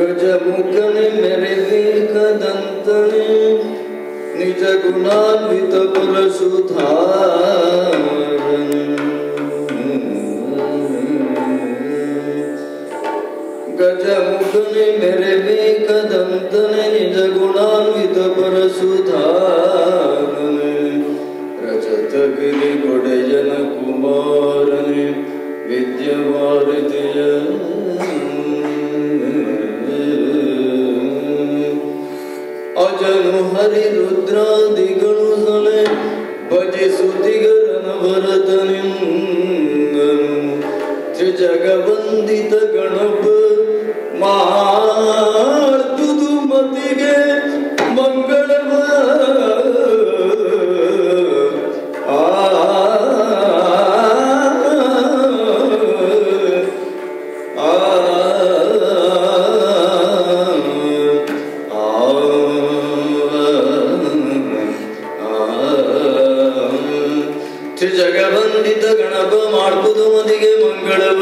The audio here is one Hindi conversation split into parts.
ಗಜಮುಖನೆ ಮೆರೆಗೆ ಕದಂತನೆ ನಿಜ ಗುಣಾನ್ವಿತ ಗಜಮುಖನೆ ಮೆರೆಗೆ ಕದಂತನೆ ನಿಜ ಗುಣಾನ್ವಿತ ಪರಸುಧಾರನೆ हरि रुद्रादि गणु भज सुर जगवन्दित गणप महा ಜಗವಂದಿತ ಗಣಪ ಮಾಡ್ಬೋದು ಮದಿಗೆ ಮಂಗಳವ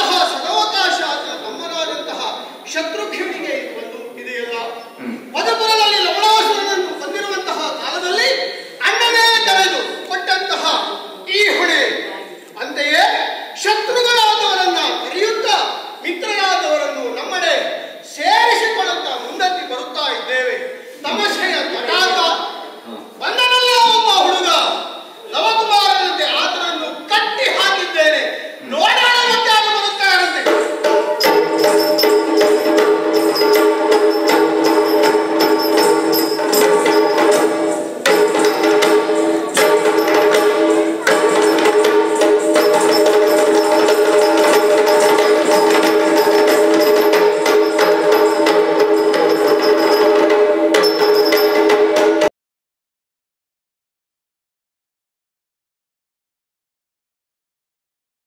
ಇಂತಹ ಸದವಕಾಶ ಆದ ತಮ್ಮನಾದಂತಹ ಶತ್ರುಘ್ನಿಗೆ